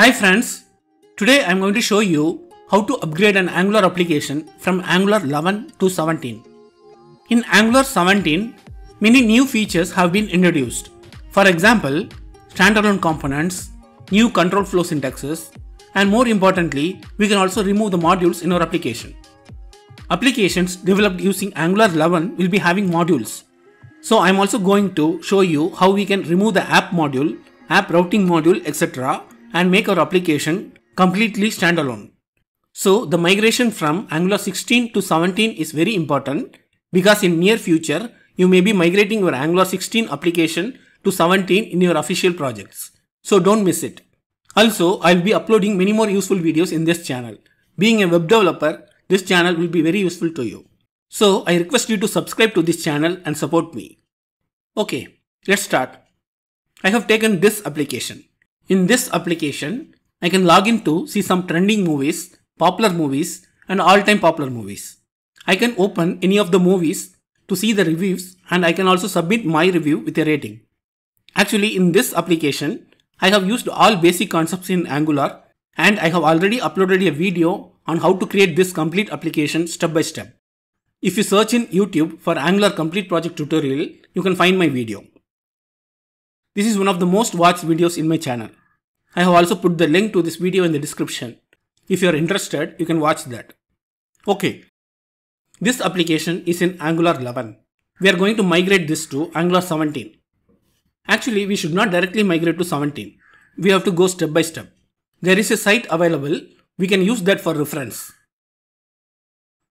Hi friends, today I am going to show you how to upgrade an Angular application from Angular 11 to 17. In Angular 17, many new features have been introduced. For example, standalone components, new control flow syntaxes, and more importantly, we can also remove the modules in our application. Applications developed using Angular 11 will be having modules. So I am also going to show you how we can remove the app module, app routing module, etc. and make our application completely standalone. So the migration from Angular 16 to 17 is very important because in near future you may be migrating your Angular 16 application to 17 in your official projects. So don't miss it. Also, I'll be uploading many more useful videos in this channel. Being a web developer, this channel will be very useful to you. So I request you to subscribe to this channel and support me. Okay, let's start. I have taken this application. In this application, I can log in to see some trending movies, popular movies and all-time popular movies. I can open any of the movies to see the reviews and I can also submit my review with a rating. Actually, in this application, I have used all basic concepts in Angular and I have already uploaded a video on how to create this complete application step by step. If you search in YouTube for Angular complete project tutorial, you can find my video. This is one of the most watched videos in my channel. I have also put the link to this video in the description. If you are interested, you can watch that. Okay. This application is in Angular 11. We are going to migrate this to Angular 17. Actually, we should not directly migrate to 17. We have to go step by step. There is a site available. We can use that for reference.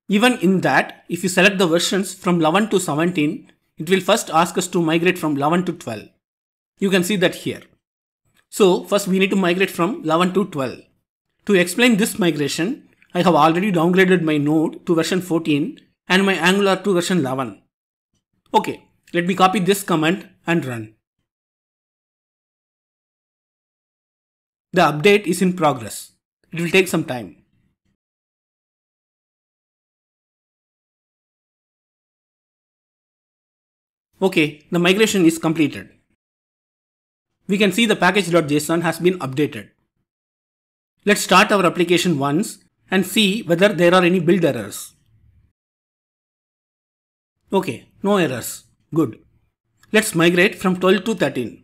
Even in that, if you select the versions from 11 to 17, it will first ask us to migrate from 11 to 12. You can see that here. So first we need to migrate from 11 to 12. To explain this migration, I have already downgraded my node to version 14 and my Angular to version 11. Okay, let me copy this command and run. The update is in progress. It will take some time. Okay, the migration is completed. We can see the package.json has been updated. Let's start our application once and see whether there are any build errors. Okay, no errors. Good. Let's migrate from 12 to 13.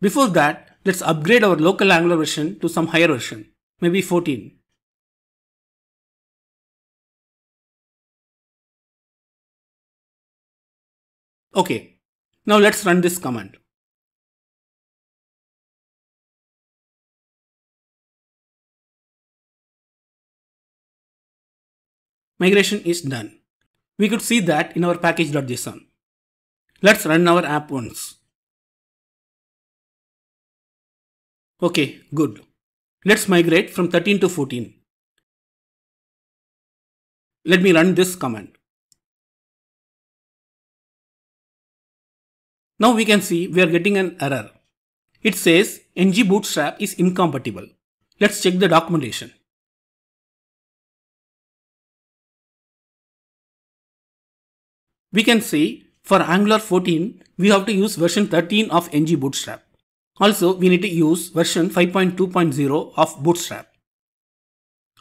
Before that, let's upgrade our local Angular version to some higher version, maybe 14. Okay, now let's run this command. Migration is done. We could see that in our package.json. Let's run our app once. Okay, good. Let's migrate from 13 to 14. Let me run this command. Now we can see we are getting an error. It says ng bootstrap is incompatible. Let's check the documentation. We can say for Angular 14, we have to use version 13 of ng bootstrap. Also, we need to use version 5.2.0 of bootstrap.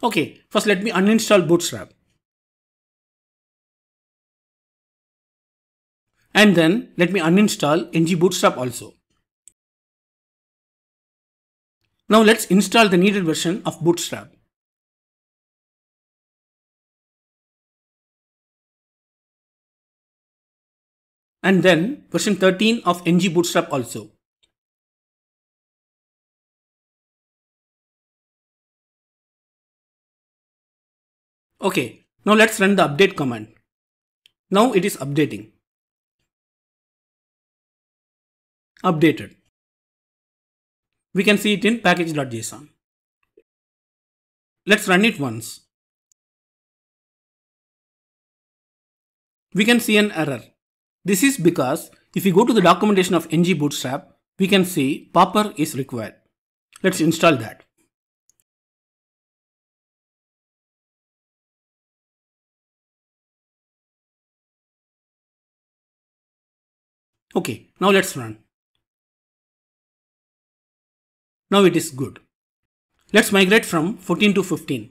Okay, first let me uninstall bootstrap. And then let me uninstall ng bootstrap also. Now let's install the needed version of bootstrap. And then version 13 of ng bootstrap also. Okay, now let's run the update command. Now it is updating. Updated. We can see it in package.json. Let's run it once. We can see an error. This is because if we go to the documentation of ng bootstrap, we can see popper is required. Let's install that. Okay, now let's run. Now it is good. Let's migrate from 14 to 15.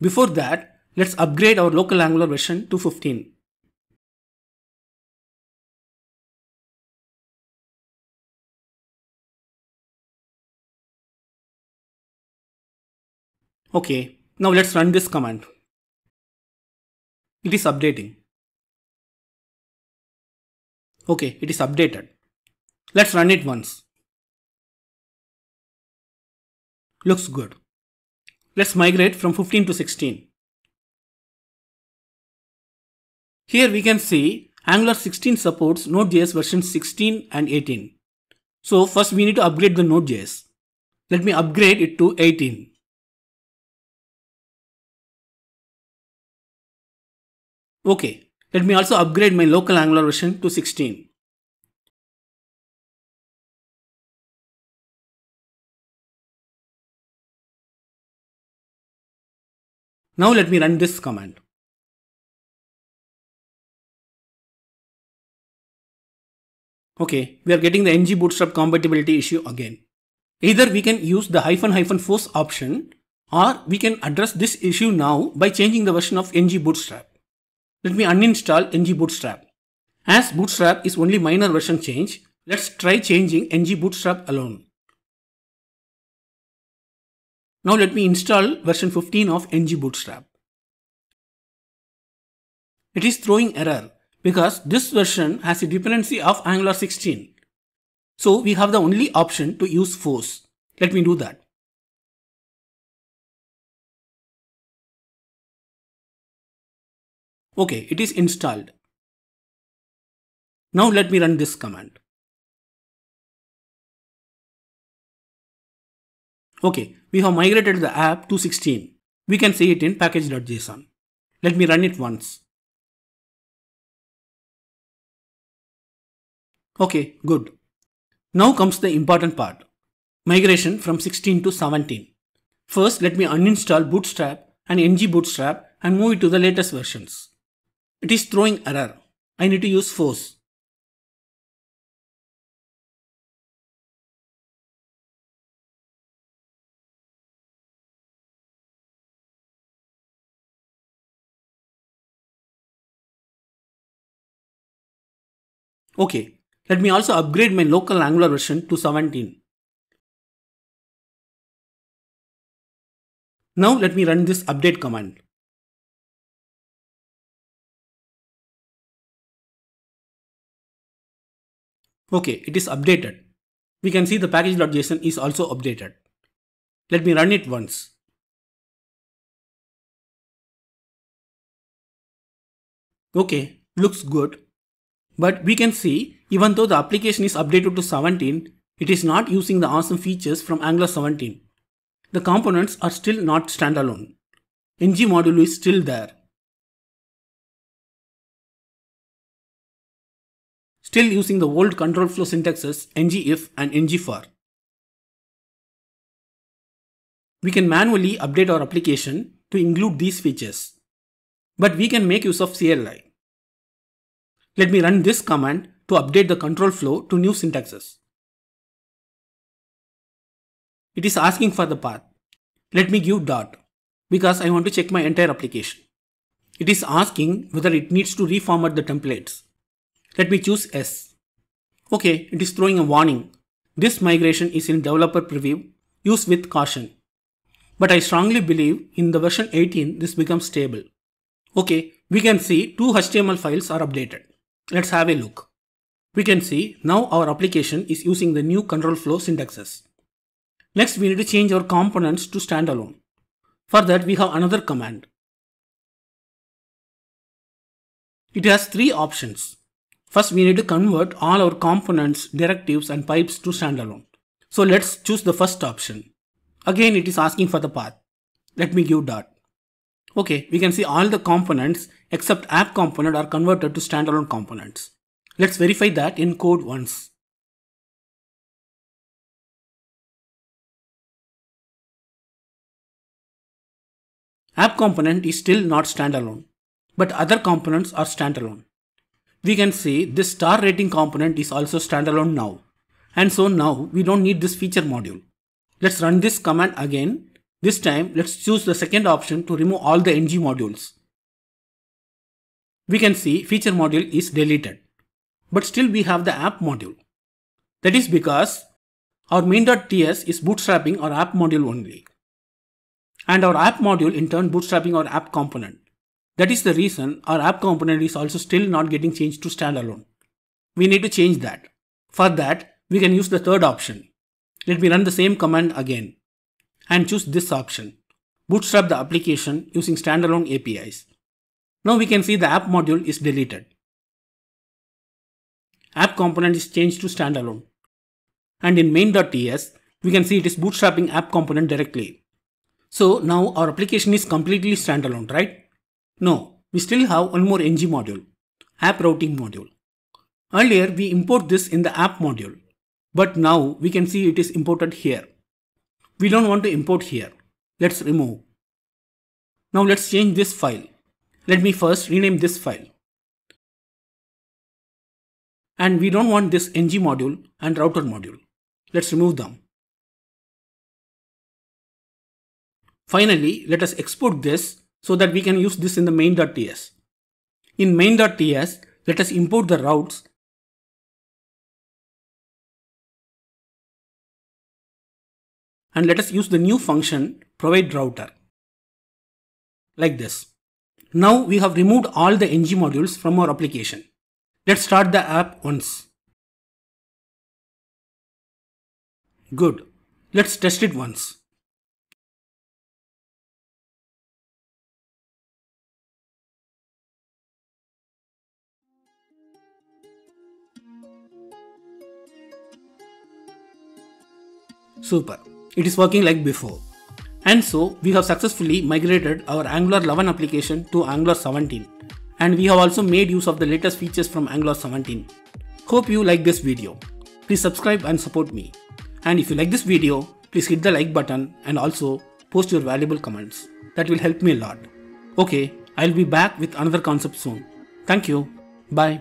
Before that, let's upgrade our local Angular version to 15. Okay, now let's run this command. It is updating. Okay, it is updated. Let's run it once. Looks good. Let's migrate from 15 to 16. Here we can see Angular 16 supports Node.js version 16 and 18. So first we need to upgrade the Node.js. Let me upgrade it to 18. Okay, let me also upgrade my local Angular version to 16. Now let me run this command. Okay, we are getting the ng bootstrap compatibility issue again. Either we can use the hyphen hyphen force option or we can address this issue now by changing the version of ng bootstrap. Let me uninstall ng bootstrap. As bootstrap is only minor version change, let's try changing ng bootstrap alone. Now let me install version 15 of ng bootstrap. It is throwing error because this version has a dependency of Angular 16. So we have the only option to use force. Let me do that. Okay, it is installed. Now let me run this command. Okay, we have migrated the app to 16. We can see it in package.json. Let me run it once. Okay, good. Now comes the important part. Migration from 16 to 17. First, let me uninstall Bootstrap and ng Bootstrap and move it to the latest versions. It is throwing error. I need to use force. Okay, let me also upgrade my local Angular version to 17. Now let me run this update command. Okay, it is updated. We can see the package.json is also updated. Let me run it once. Okay, looks good. But we can see even though the application is updated to 17, it is not using the awesome features from Angular 17. The components are still not standalone. ng module is still there. Still using the old control flow syntaxes ngif and ngfor. We can manually update our application to include these features. But we can make use of CLI. Let me run this command to update the control flow to new syntaxes. It is asking for the path. Let me give dot because I want to check my entire application. It is asking whether it needs to reformat the templates. Let me choose S. Okay, it is throwing a warning. This migration is in developer preview. Use with caution. But I strongly believe in the version 18 this becomes stable. Okay, we can see two HTML files are updated. Let's have a look. We can see now our application is using the new control flow syntaxes. Next, we need to change our components to standalone. For that, we have another command. It has three options. First, we need to convert all our components, directives and pipes to standalone. So let's choose the first option. Again, it is asking for the path. Let me give dot. Okay, we can see all the components except app component are converted to standalone components. Let's verify that in code once. App component is still not standalone, but other components are standalone. We can see this star rating component is also standalone now. And so now we don't need this feature module. Let's run this command again This time let's choose the second option to remove all the ng modules. We can see feature module is deleted, but still we have the app module. That is because our main.ts is bootstrapping our app module only. And our app module in turn bootstrapping our app component. That is the reason our app component is also still not getting changed to standalone. We need to change that. For that, we can use the third option. Let me run the same command again and choose this option. Bootstrap the application using standalone APIs. Now we can see the app module is deleted. App component is changed to standalone. And in main.ts, we can see it is bootstrapping app component directly. So now our application is completely standalone, right? No, we still have one more ng module, app routing module. Earlier we import this in the app module, but now we can see it is imported here. We don't want to import here. Let's remove. Now let's change this file. Let me first rename this file. And we don't want this ng module and router module. Let's remove them. Finally, let us export this so that we can use this in the main.ts. In main.ts, let us import the routes and let us use the new function provide router like this. Now we have removed all the ng modules from our application. Let's start the app once. Good. Let's test it once. Super. It is working like before. And so we have successfully migrated our Angular 11 application to Angular 17 and we have also made use of the latest features from Angular 17. Hope you like this video. Please subscribe and support me. And if you like this video, please hit the like button and also post your valuable comments. That will help me a lot. Okay, I'll be back with another concept soon. Thank you. Bye.